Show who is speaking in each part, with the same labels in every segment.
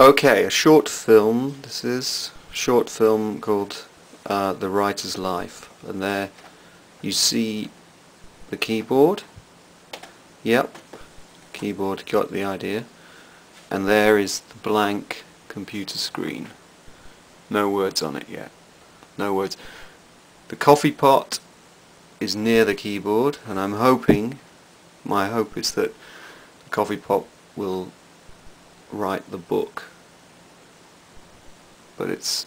Speaker 1: Okay, a short film. This is a short film called uh, The Writer's Life, and there you see the keyboard. Yep, keyboard. Got the idea. And there is the blank computer screen. No words on it yet. No words. The coffee pot is near the keyboard, and I'm hoping, my hope is that the coffee pot will write the book. But it's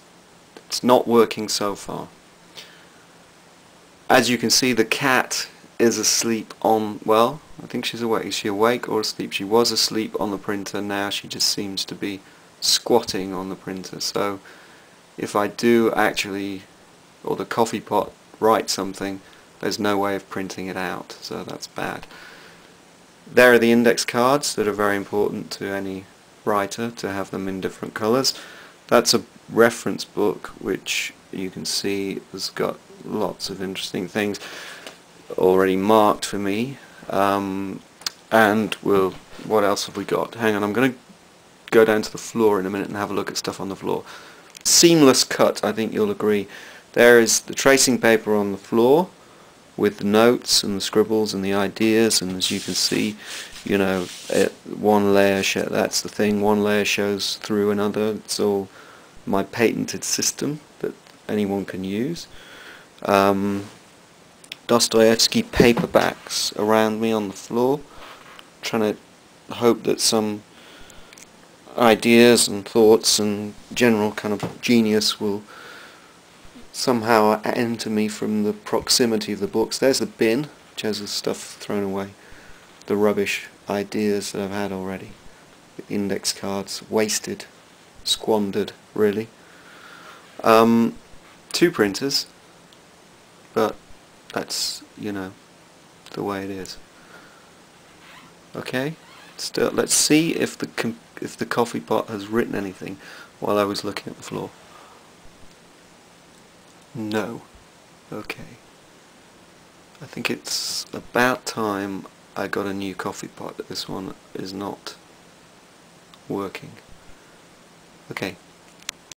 Speaker 1: it's not working so far. As you can see the cat is asleep on well I think she's awake. Is she awake or asleep? She was asleep on the printer. Now she just seems to be squatting on the printer. So if I do actually or the coffee pot write something there's no way of printing it out. So that's bad. There are the index cards that are very important to any writer to have them in different colors. That's a reference book which you can see has got lots of interesting things already marked for me. Um, and we'll what else have we got? Hang on I'm going to go down to the floor in a minute and have a look at stuff on the floor. Seamless cut I think you'll agree. There is the tracing paper on the floor with the notes and the scribbles and the ideas and as you can see you know it, one layer that's the thing one layer shows through another it's all my patented system that anyone can use. Um, Dostoevsky paperbacks around me on the floor trying to hope that some ideas and thoughts and general kind of genius will somehow enter me from the proximity of the books. There's the bin, which has the stuff thrown away, the rubbish ideas that I've had already, the index cards, wasted, squandered, really. Um, two printers, but that's, you know, the way it is. Okay, still, let's see if the if the coffee pot has written anything while I was looking at the floor. No. Okay. I think it's about time I got a new coffee pot. This one is not working. Okay.